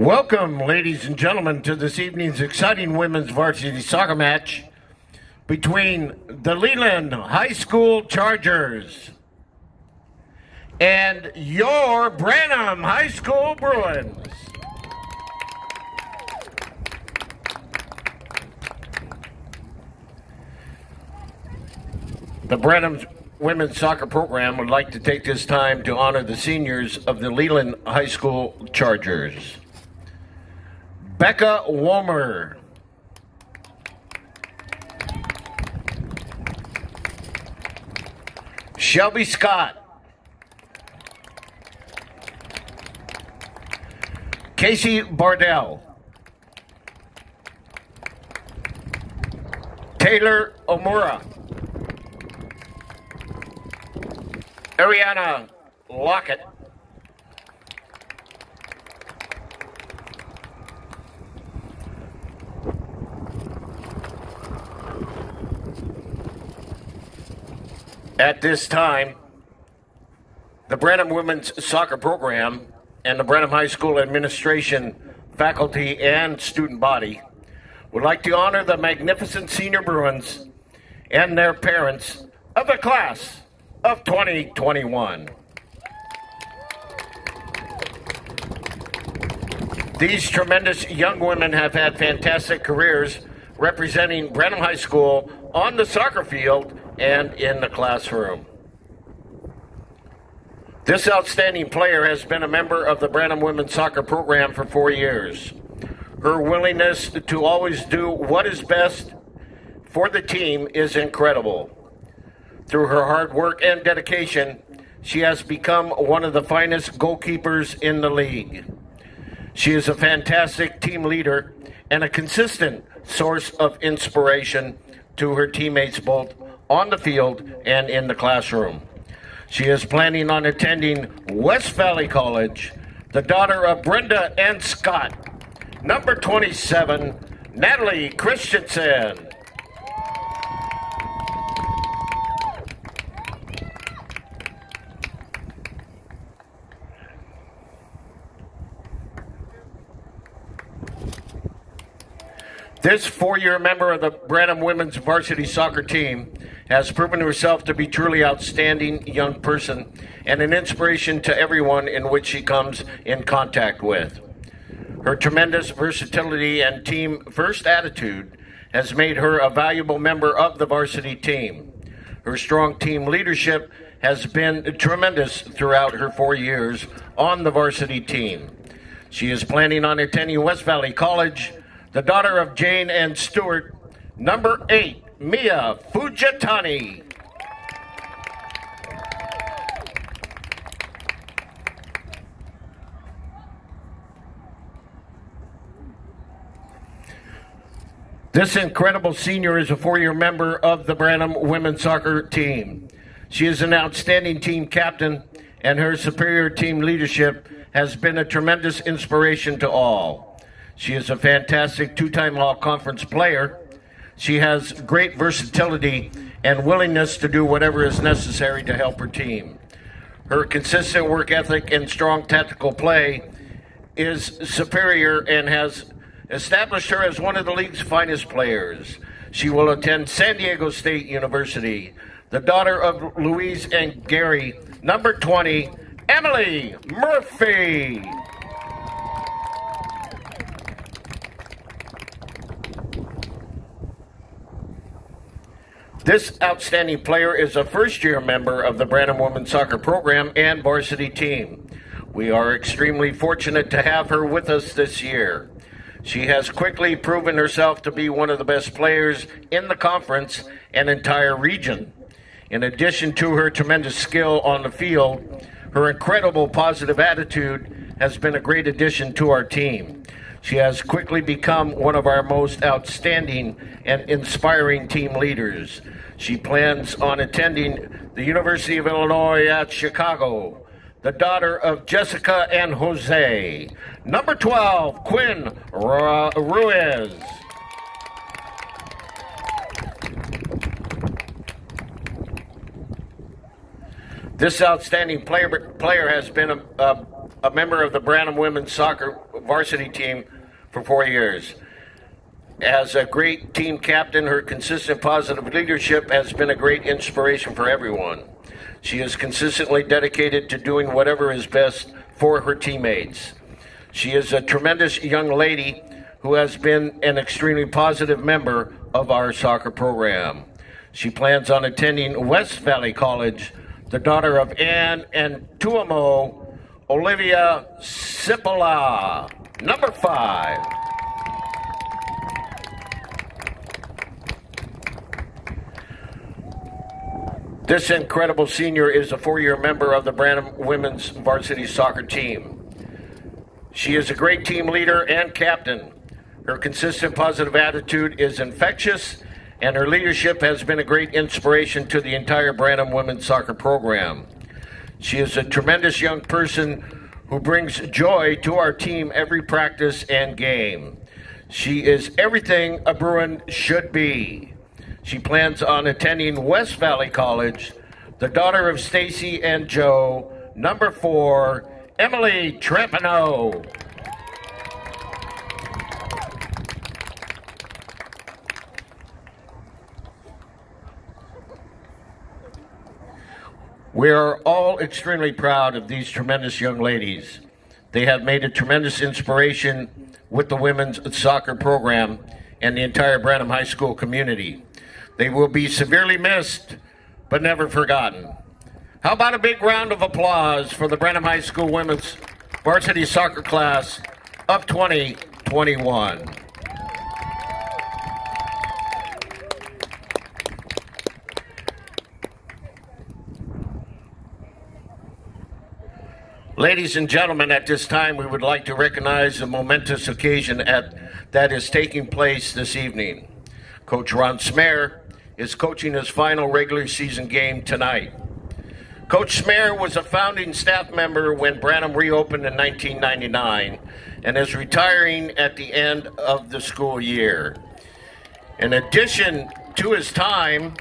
Welcome, ladies and gentlemen, to this evening's exciting women's varsity soccer match between the Leland High School Chargers and your Branham High School Bruins. The Branham women's soccer program would like to take this time to honor the seniors of the Leland High School Chargers. Becca Warmer. Shelby Scott. Casey Bardell. Taylor Omura. Ariana Lockett. At this time, the Branham Women's Soccer Program and the Branham High School administration, faculty, and student body would like to honor the magnificent senior Bruins and their parents of the class of 2021. These tremendous young women have had fantastic careers representing Branham High School on the soccer field and in the classroom. This outstanding player has been a member of the Branham Women's Soccer Program for four years. Her willingness to always do what is best for the team is incredible. Through her hard work and dedication, she has become one of the finest goalkeepers in the league. She is a fantastic team leader and a consistent source of inspiration to her teammates both on the field and in the classroom. She is planning on attending West Valley College, the daughter of Brenda and Scott. Number 27, Natalie Christensen. This four year member of the Branham women's varsity soccer team has proven herself to be truly outstanding young person and an inspiration to everyone in which she comes in contact with. Her tremendous versatility and team first attitude has made her a valuable member of the varsity team. Her strong team leadership has been tremendous throughout her four years on the varsity team. She is planning on attending West Valley College the daughter of Jane and Stewart, number eight, Mia Fujitani. This incredible senior is a four year member of the Branham women's soccer team. She is an outstanding team captain, and her superior team leadership has been a tremendous inspiration to all. She is a fantastic two time All Conference player. She has great versatility and willingness to do whatever is necessary to help her team. Her consistent work ethic and strong tactical play is superior and has established her as one of the league's finest players. She will attend San Diego State University. The daughter of Louise and Gary, number 20, Emily Murphy. This outstanding player is a first year member of the Branham Women's Soccer Program and varsity team. We are extremely fortunate to have her with us this year. She has quickly proven herself to be one of the best players in the conference and entire region. In addition to her tremendous skill on the field, her incredible positive attitude has been a great addition to our team. She has quickly become one of our most outstanding and inspiring team leaders. She plans on attending the University of Illinois at Chicago. The daughter of Jessica and Jose. Number 12, Quinn Ruiz. This outstanding player, player has been a, a, a member of the Branham women's soccer varsity team for four years. As a great team captain, her consistent positive leadership has been a great inspiration for everyone. She is consistently dedicated to doing whatever is best for her teammates. She is a tremendous young lady who has been an extremely positive member of our soccer program. She plans on attending West Valley College, the daughter of Anne and Tuamo, Olivia Cipolla, number five. This incredible senior is a four year member of the Branham women's varsity soccer team. She is a great team leader and captain. Her consistent positive attitude is infectious, and her leadership has been a great inspiration to the entire Branham women's soccer program. She is a tremendous young person who brings joy to our team every practice and game. She is everything a Bruin should be. She plans on attending West Valley College, the daughter of Stacy and Joe, number four, Emily Trepano. We are all extremely proud of these tremendous young ladies. They have made a tremendous inspiration with the women's soccer program and the entire Branham High School community. They will be severely missed, but never forgotten. How about a big round of applause for the Branham High School women's varsity soccer class of 2021? Ladies and gentlemen, at this time, we would like to recognize the momentous occasion at, that is taking place this evening. Coach Ron Smer is coaching his final regular season game tonight. Coach Smear was a founding staff member when Branham reopened in 1999 and is retiring at the end of the school year. In addition to his time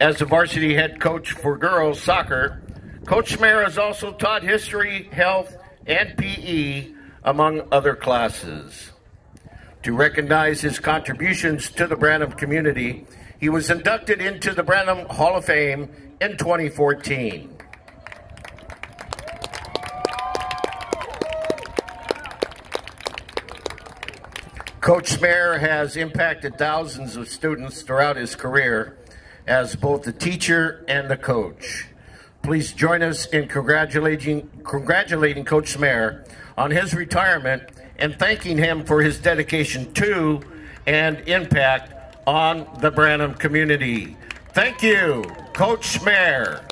as the varsity head coach for girls soccer, Coach Smear has also taught history, health, and PE, among other classes. To recognize his contributions to the Branham community, he was inducted into the Branham Hall of Fame in 2014. Coach Smear has impacted thousands of students throughout his career as both the teacher and the coach. Please join us in congratulating, congratulating Coach Smear on his retirement and thanking him for his dedication to and impact on the Branham community. Thank you, Coach Smer.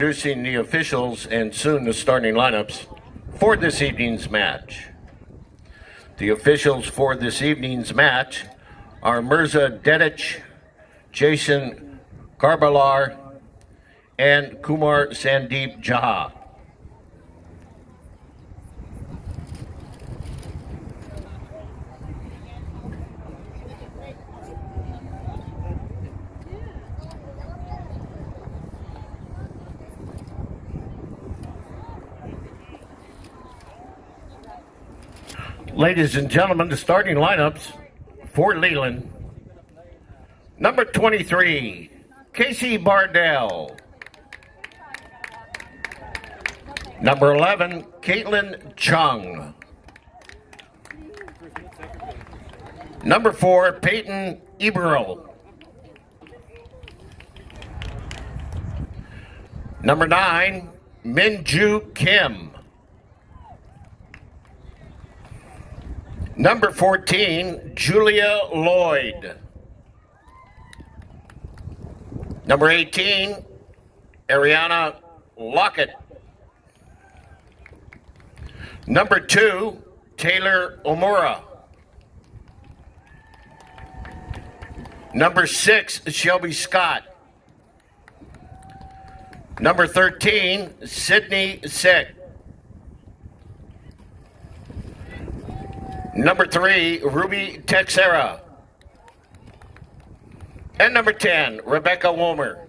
Introducing the officials and soon the starting lineups for this evening's match. The officials for this evening's match are Mirza Dedic, Jason Garbalar, and Kumar Sandeep Jaha. Ladies and gentlemen, the starting lineups for Leland. Number 23, Casey Bardell. Number 11, Caitlin Chung. Number 4, Peyton Eberl. Number 9, Minju Kim. Number 14, Julia Lloyd. Number 18, Ariana Lockett. Number 2, Taylor Omura. Number 6, Shelby Scott. Number 13, Sydney Sick. Number three, Ruby Texera. And number 10, Rebecca Womer.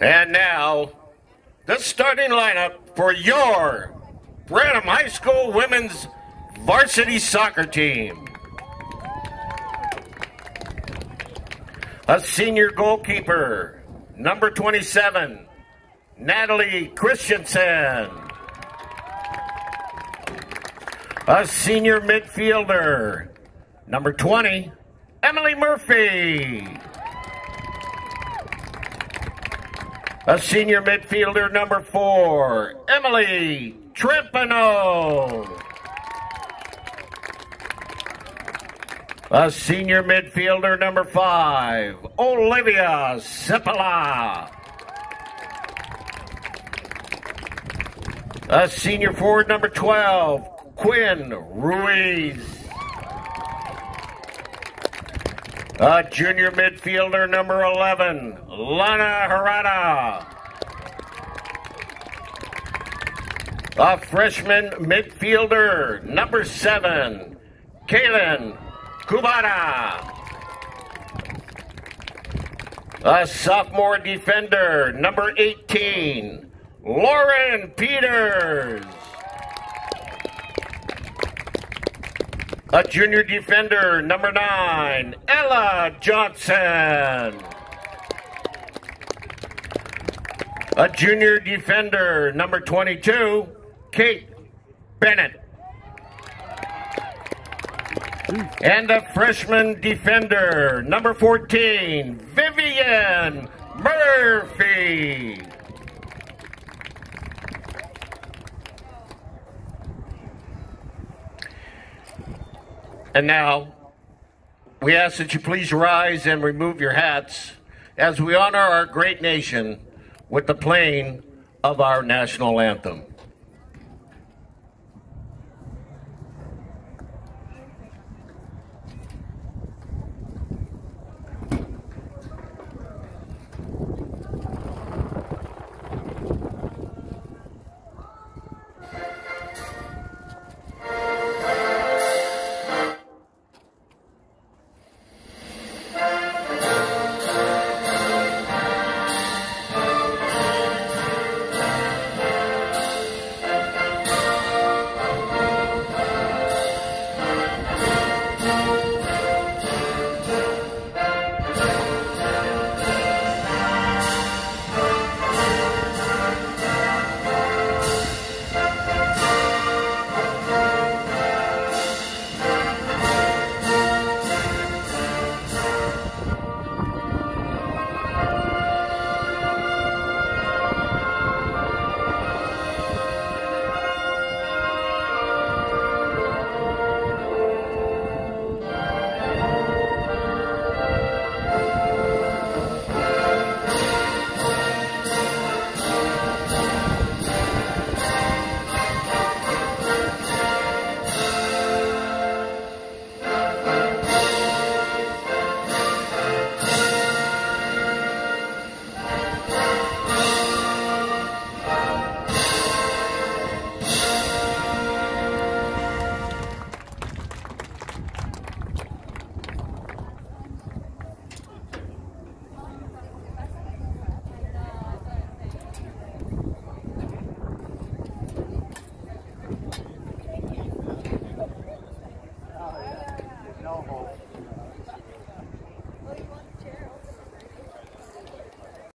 And now, the starting lineup for your Branham High School women's varsity soccer team. A senior goalkeeper, number 27, Natalie Christensen. A senior midfielder, number 20, Emily Murphy. A senior midfielder, number four, Emily Trempano. A senior midfielder, number five, Olivia Sepala. A senior forward, number 12, Quinn Ruiz. A junior midfielder, number 11, Lana Harada. A freshman midfielder, number 7, Kaylin Kubata. A sophomore defender, number 18, Lauren Peters. A junior defender, number nine, Ella Johnson. A junior defender, number 22, Kate Bennett. And a freshman defender, number 14, Vivian Murphy. And now, we ask that you please rise and remove your hats as we honor our great nation with the playing of our national anthem.